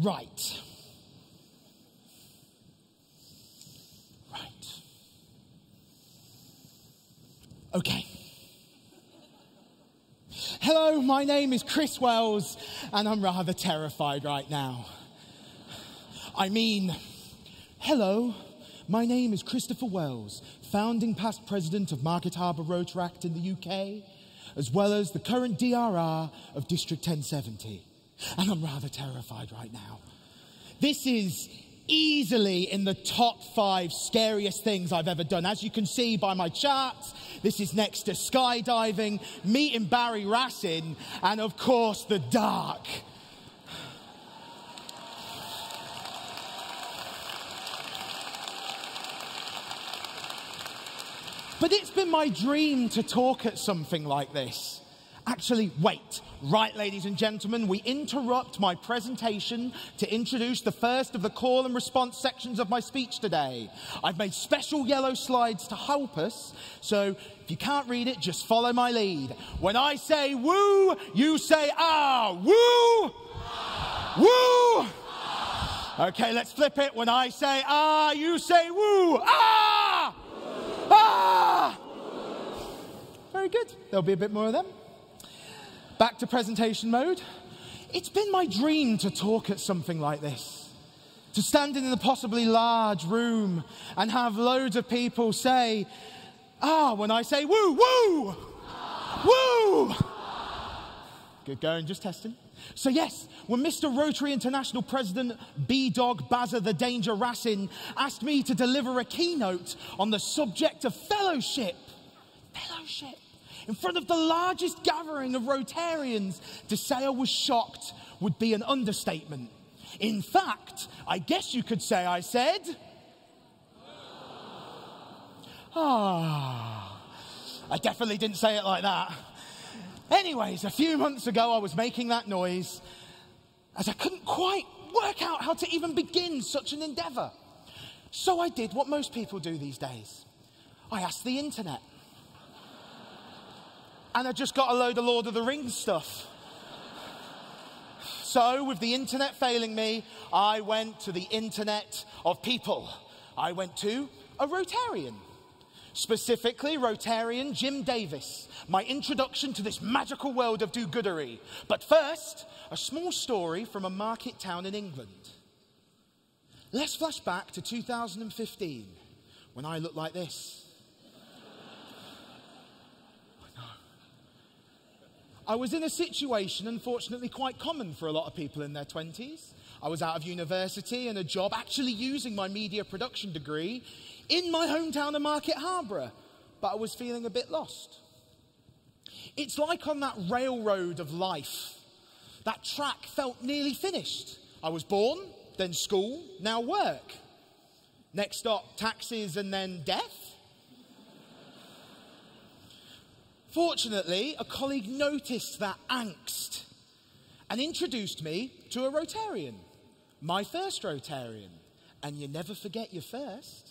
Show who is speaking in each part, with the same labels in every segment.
Speaker 1: Right. Right. Okay. Hello, my name is Chris Wells, and I'm rather terrified right now. I mean, hello, my name is Christopher Wells, founding past president of Market Harborough Rotaract in the UK, as well as the current DRR of District 1070. And I'm rather terrified right now. This is easily in the top five scariest things I've ever done. As you can see by my charts, this is next to skydiving, meeting Barry Rassin, and of course, the dark. But it's been my dream to talk at something like this. Actually, wait. Right, ladies and gentlemen, we interrupt my presentation to introduce the first of the call and response sections of my speech today. I've made special yellow slides to help us, so if you can't read it, just follow my lead. When I say woo, you say ah. Woo! Woo! Okay, let's flip it. When I say ah, you say woo. Ah! Ah! Very good. There'll be a bit more of them. Back to presentation mode. It's been my dream to talk at something like this. To stand in a possibly large room and have loads of people say, ah, when I say woo, woo, woo. Good going, just testing. So, yes, when Mr. Rotary International President B Dog Bazza the Danger Rassin asked me to deliver a keynote on the subject of fellowship, fellowship, in front of the largest gathering of Rotarians, to say I was shocked would be an understatement. In fact, I guess you could say I said, Ah, I definitely didn't say it like that. Anyways, a few months ago, I was making that noise as I couldn't quite work out how to even begin such an endeavor. So I did what most people do these days I asked the internet. And I just got a load of Lord of the Rings stuff. So, with the internet failing me, I went to the internet of people. I went to a Rotarian specifically Rotarian Jim Davis, my introduction to this magical world of do goodery. But first, a small story from a market town in England. Let's flash back to 2015 when I looked like this. I was in a situation, unfortunately, quite common for a lot of people in their 20s. I was out of university and a job actually using my media production degree in my hometown of Market Harborough, but I was feeling a bit lost. It's like on that railroad of life. That track felt nearly finished. I was born, then school, now work. Next stop, taxes, and then death. Fortunately, a colleague noticed that angst and introduced me to a Rotarian, my first Rotarian. And you never forget your first.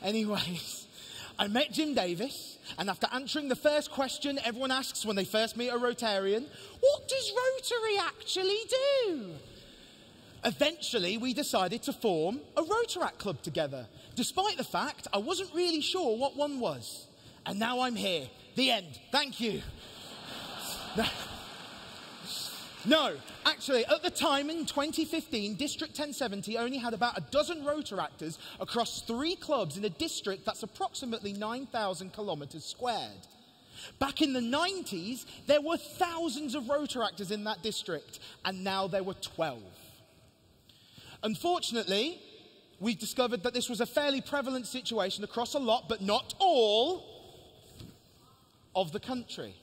Speaker 1: Anyways, I met Jim Davis, and after answering the first question everyone asks when they first meet a Rotarian, what does Rotary actually do? Eventually, we decided to form a Rotaract club together, despite the fact I wasn't really sure what one was. And now I'm here. The end. Thank you. No, actually, at the time in 2015, District 1070 only had about a dozen Rotaractors across three clubs in a district that's approximately 9,000 kilometres squared. Back in the 90s, there were thousands of Rotaractors in that district, and now there were 12. Unfortunately, we discovered that this was a fairly prevalent situation across a lot, but not all, of the country.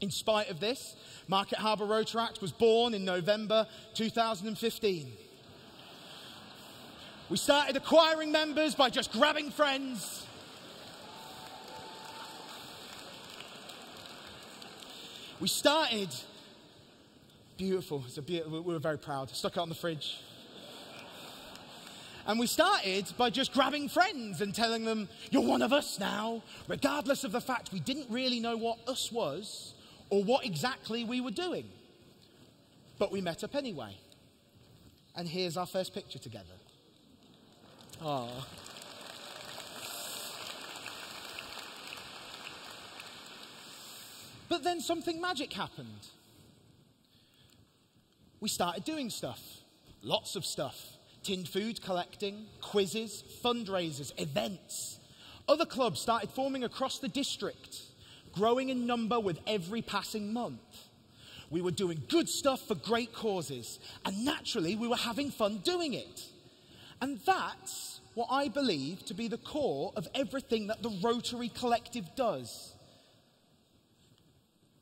Speaker 1: In spite of this, Market Harborough Rotaract was born in November 2015. We started acquiring members by just grabbing friends. We started, beautiful, it's a beautiful, we were very proud, stuck it on the fridge. And we started by just grabbing friends and telling them, You're one of us now, regardless of the fact we didn't really know what us was or what exactly we were doing. But we met up anyway. And here's our first picture together. Aww. But then something magic happened. We started doing stuff, lots of stuff tinned food collecting, quizzes, fundraisers, events. Other clubs started forming across the district, growing in number with every passing month. We were doing good stuff for great causes, and naturally, we were having fun doing it. And that's what I believe to be the core of everything that the Rotary Collective does.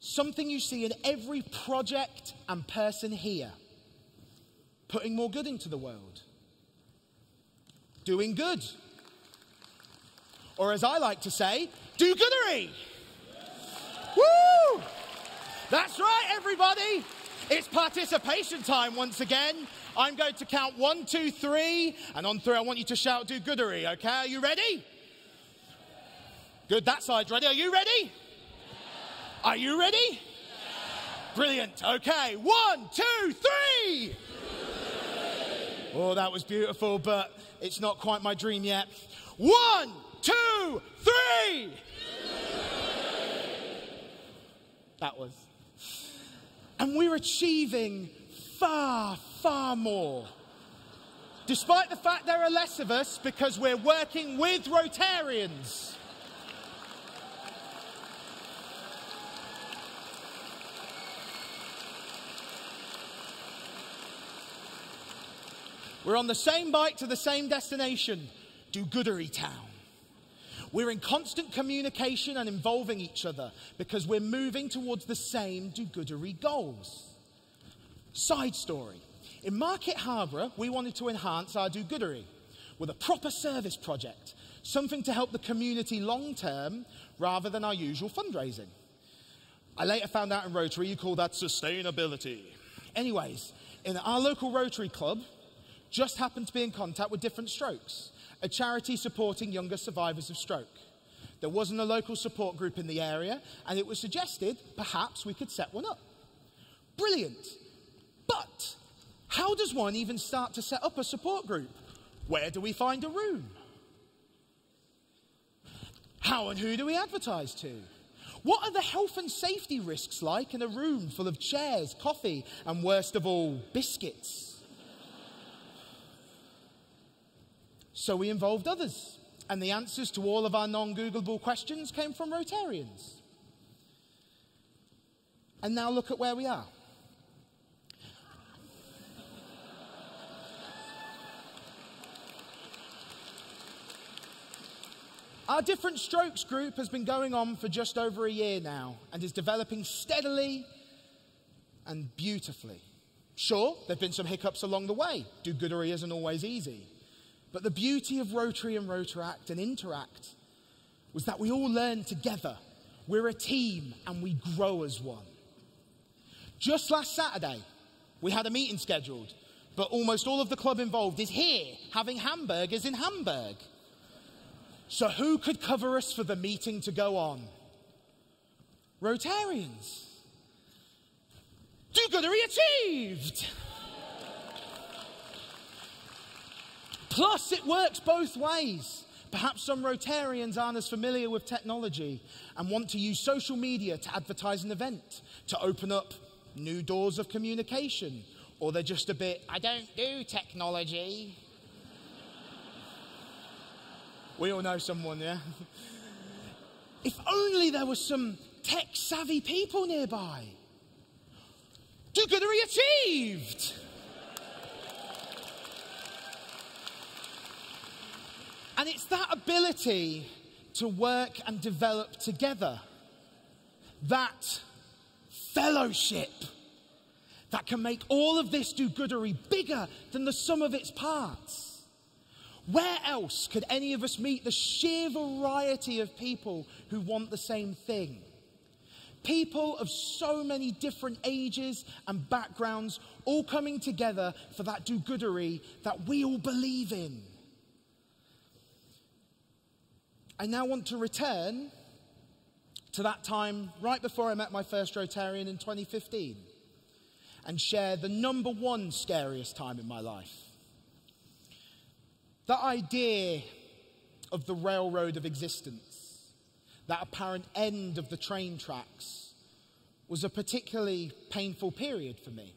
Speaker 1: Something you see in every project and person here. Putting more good into the world. Doing good. Or as I like to say, do goodery. That's right, everybody. It's participation time once again. I'm going to count one, two, three, and on three, I want you to shout do goodery, okay? Are you ready? Good, that side's ready. Are you ready? Are you ready? Brilliant. Okay, one, two, three. Oh, that was beautiful, but it's not quite my dream yet. One, two, three. That was. And we're achieving far, far more. Despite the fact there are less of us because we're working with Rotarians. We're on the same bike to the same destination, Do Goodery Town. We're in constant communication and involving each other because we're moving towards the same do goodery goals. Side story. In Market Harborough, we wanted to enhance our do goodery with a proper service project, something to help the community long term rather than our usual fundraising. I later found out in Rotary you call that sustainability. Anyways, in our local Rotary Club, just happened to be in contact with Different Strokes, a charity supporting younger survivors of stroke. There wasn't a local support group in the area, and it was suggested perhaps we could set one up. Brilliant. But how does one even start to set up a support group? Where do we find a room? How and who do we advertise to? What are the health and safety risks like in a room full of chairs, coffee, and worst of all, biscuits? So we involved others, and the answers to all of our non Googleable questions came from Rotarians. And now look at where we are. Our Different Strokes group has been going on for just over a year now and is developing steadily and beautifully. Sure, there have been some hiccups along the way. Do goodery isn't always easy. But the beauty of Rotary and Rotaract and Interact was that we all learn together. We're a team and we grow as one. Just last Saturday, we had a meeting scheduled, but almost all of the club involved is here having hamburgers in Hamburg. So, who could cover us for the meeting to go on? Rotarians. Do goodery achieved! Plus, it works both ways. Perhaps some Rotarians aren't as familiar with technology and want to use social media to advertise an event, to open up new doors of communication. Or they're just a bit, I don't do technology. we all know someone, yeah? if only there were some tech savvy people nearby. Do goodery achieved! And it's that ability to work and develop together, that fellowship, that can make all of this do goodery bigger than the sum of its parts. Where else could any of us meet the sheer variety of people who want the same thing? People of so many different ages and backgrounds all coming together for that do goodery that we all believe in. I now want to return to that time right before I met my first Rotarian in 2015 and share the number one scariest time in my life. That idea of the railroad of existence, that apparent end of the train tracks, was a particularly painful period for me.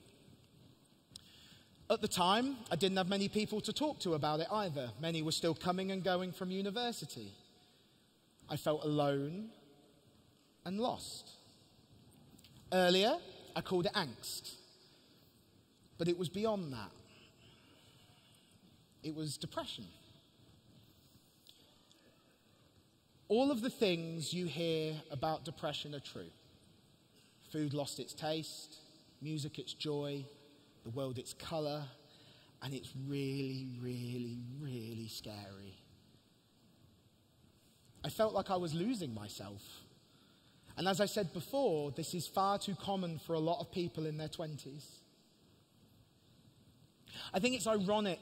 Speaker 1: At the time, I didn't have many people to talk to about it either. Many were still coming and going from university. I felt alone and lost. Earlier, I called it angst, but it was beyond that. It was depression. All of the things you hear about depression are true. Food lost its taste, music its joy, the world its colour, and it's really, really, really scary. I felt like I was losing myself. And as I said before, this is far too common for a lot of people in their 20s. I think it's ironic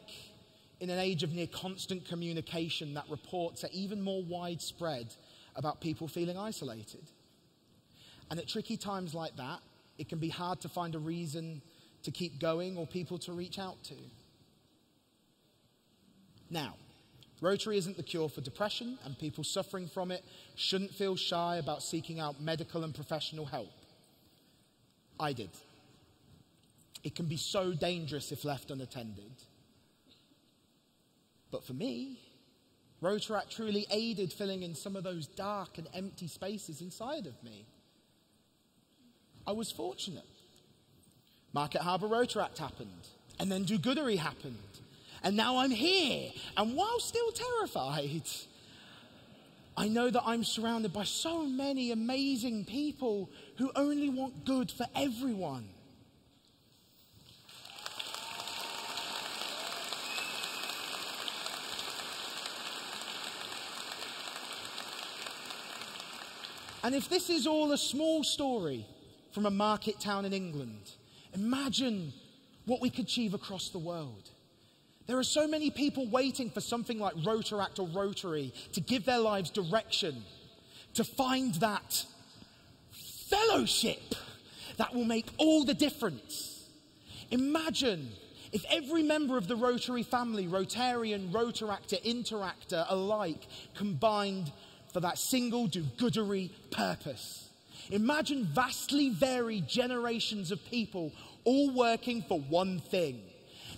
Speaker 1: in an age of near constant communication that reports are even more widespread about people feeling isolated. And at tricky times like that, it can be hard to find a reason to keep going or people to reach out to. Now, Rotary isn't the cure for depression, and people suffering from it shouldn't feel shy about seeking out medical and professional help. I did. It can be so dangerous if left unattended. But for me, Rotaract truly aided filling in some of those dark and empty spaces inside of me. I was fortunate. Market Harborough Rotaract happened, and then Do Goodery happened, and now I'm here. And while still terrified, I know that I'm surrounded by so many amazing people who only want good for everyone. And if this is all a small story from a market town in England, imagine what we could achieve across the world. There are so many people waiting for something like Rotaract or Rotary to give their lives direction, to find that fellowship that will make all the difference. Imagine if every member of the Rotary family, Rotarian, Rotaractor, Interactor alike, combined for that single do goodery purpose. Imagine vastly varied generations of people all working for one thing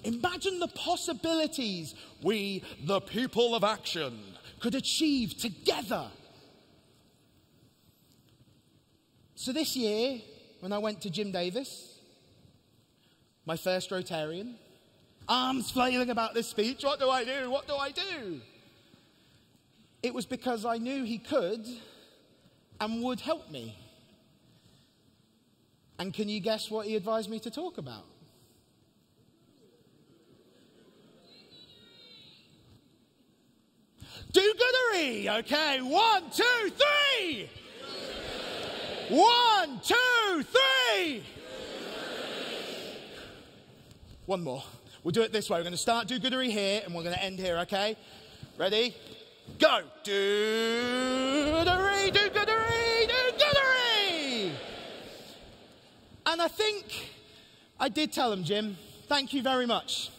Speaker 1: Imagine the possibilities we, the people of action, could achieve together. So this year, when I went to Jim Davis, my first Rotarian, arms flailing about this speech, what do I do? What do I do? It was because I knew he could and would help me. And can you guess what he advised me to talk about? Do goodery. Okay, one, two, three. One, two, three. One more. We'll do it this way. We're going to start do goodery here and we're going to end here, okay? Ready? Go. Do goodery, do goodery, do goodery. And I think I did tell him, Jim, thank you very much.